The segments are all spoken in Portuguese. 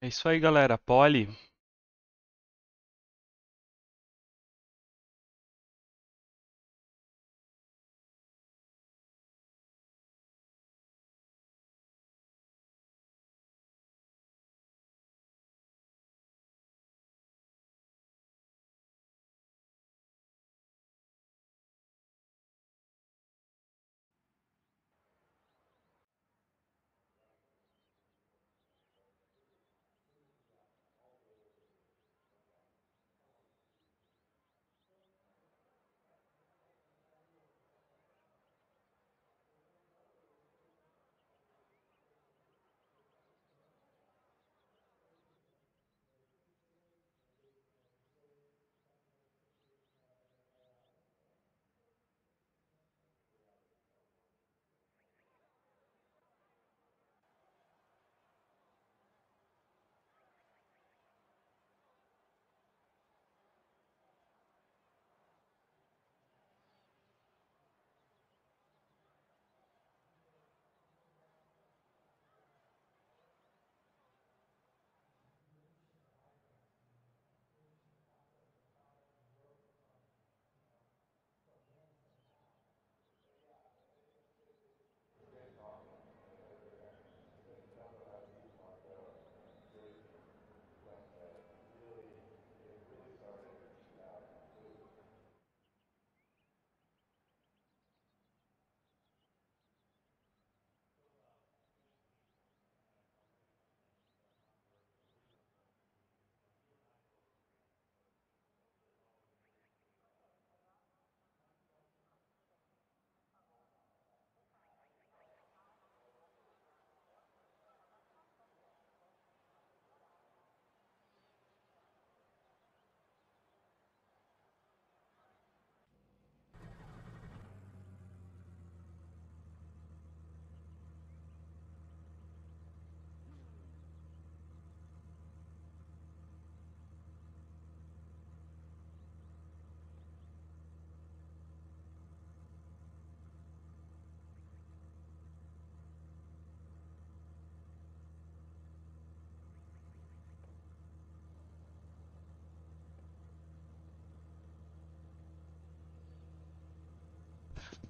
É isso aí, galera. Poli.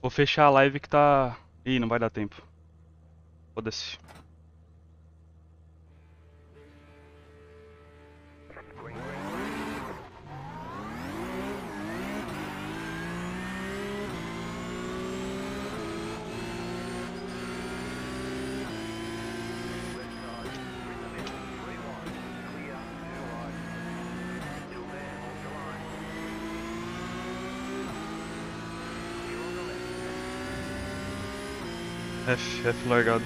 Vou fechar a live que tá. Ih, não vai dar tempo. Foda-se. F, F largado.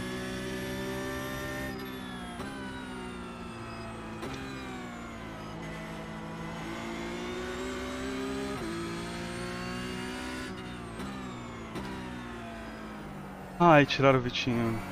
Ai, tiraram o Vitinho.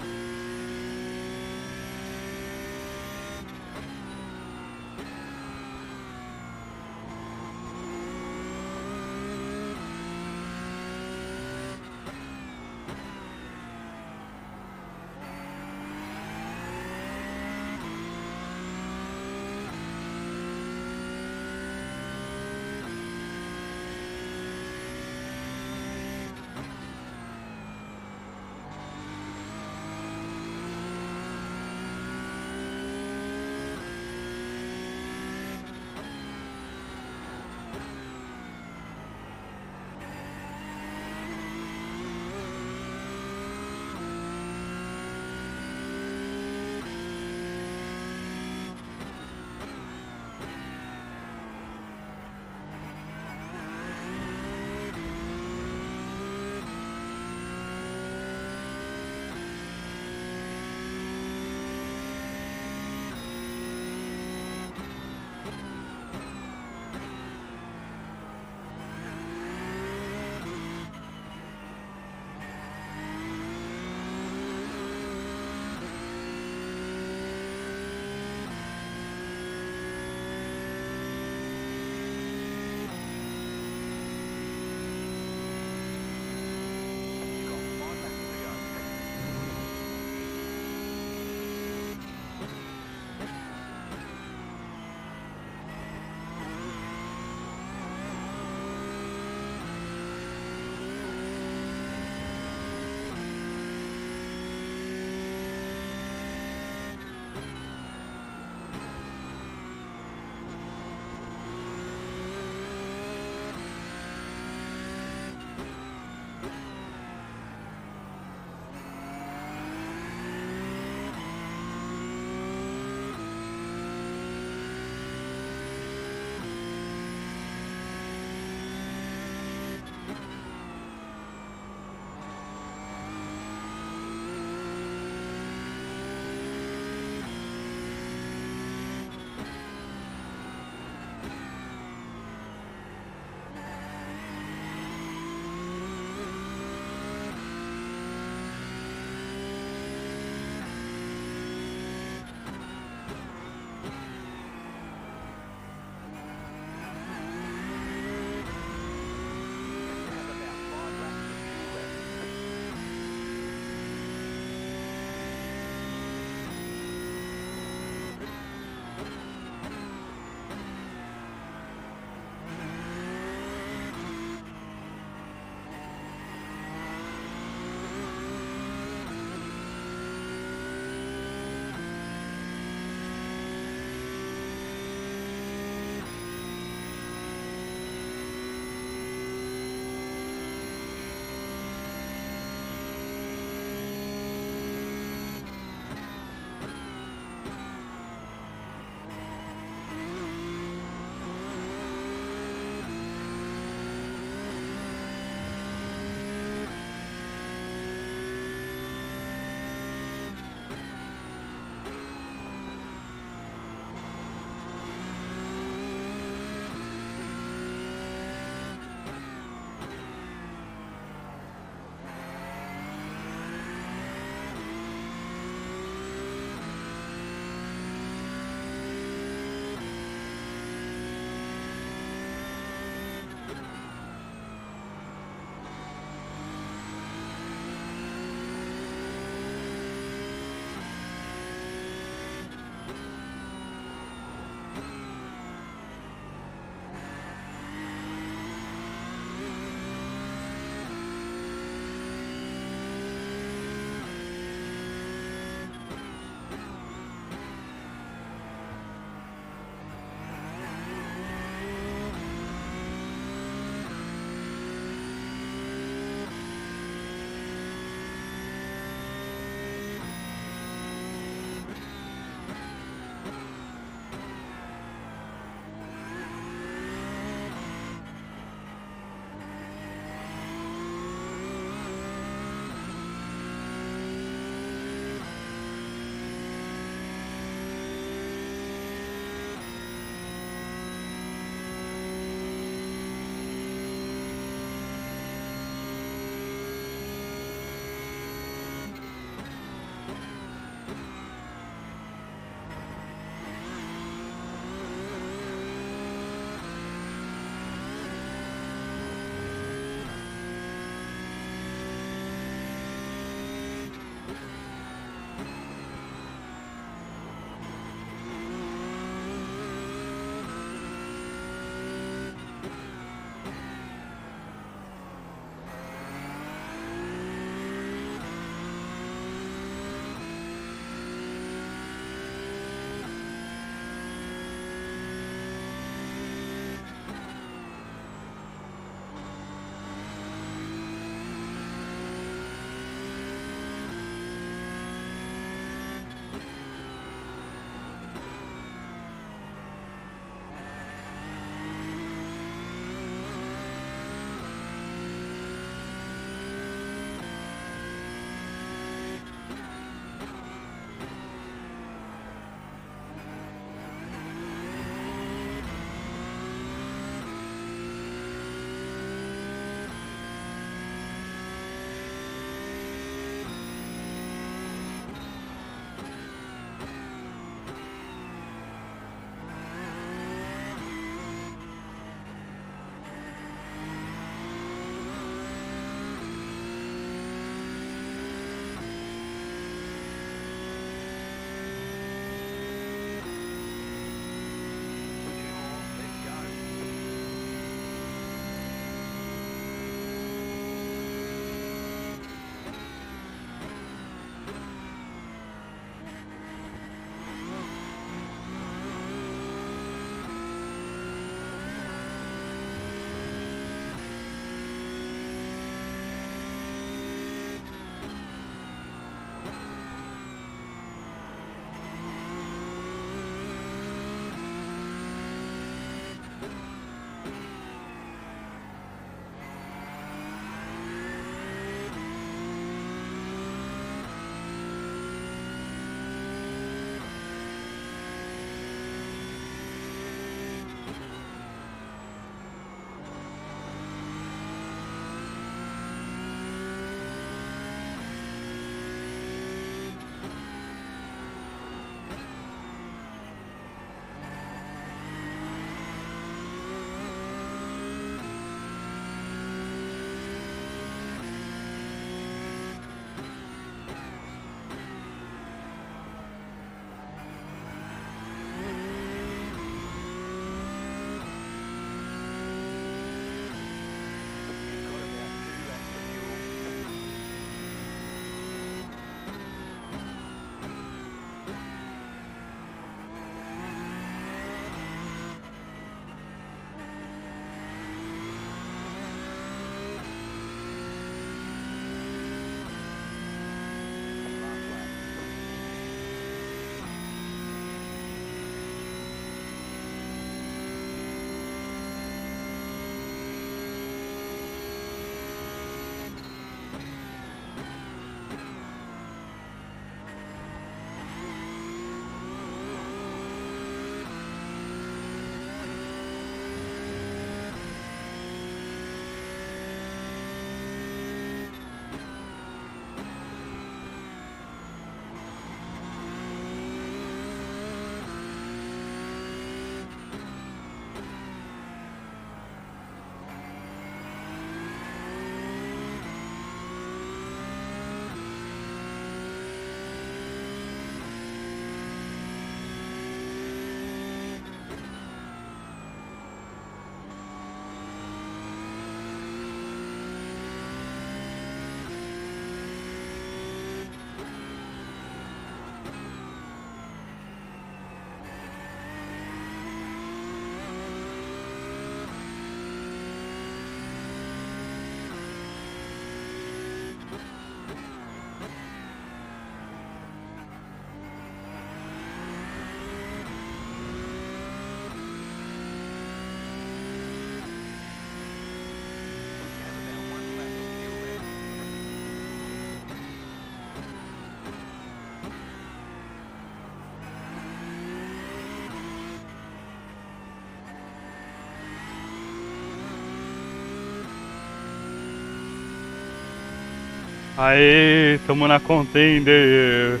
Aê, tamo na contender.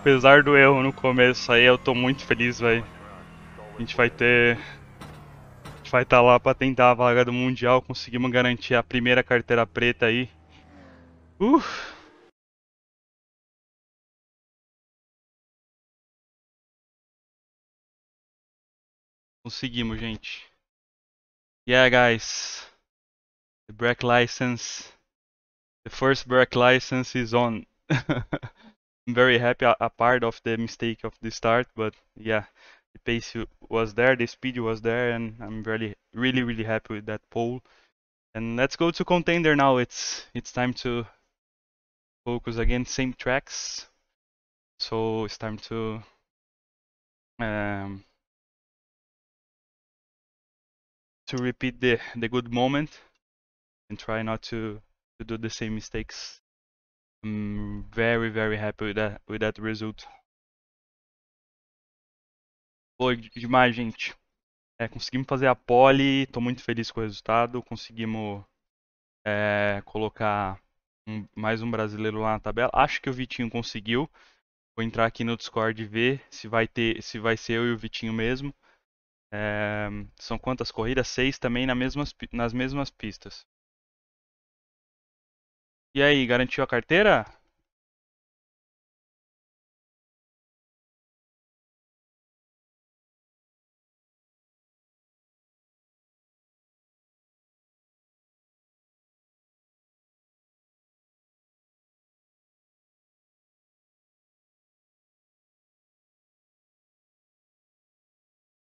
Apesar do erro no começo aí, eu tô muito feliz, velho. A gente vai ter. A gente vai estar tá lá pra tentar a vaga do Mundial. Conseguimos garantir a primeira carteira preta aí. Uh! Conseguimos, gente. Yeah, guys. The break license. The first break license is on. I'm very happy. A, a, part of the mistake of the start, but yeah, the pace was there, the speed was there, and I'm really, really, really happy with that pole. And let's go to contender now. It's it's time to focus again. Same tracks, so it's time to um, to repeat the the good moment and try not to to do the same mistakes I'm very very happy with that with that result. Foi demais, gente. É, conseguimos fazer a pole, estou muito feliz com o resultado. Conseguimos é, colocar um, mais um brasileiro lá na tabela. Acho que o Vitinho conseguiu. Vou entrar aqui no Discord e ver se vai ter, se vai ser eu e o Vitinho mesmo. É, são quantas corridas? Seis também nas mesmas, nas mesmas pistas. E aí, garantiu a carteira?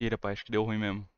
Tira, pai, acho que deu ruim mesmo.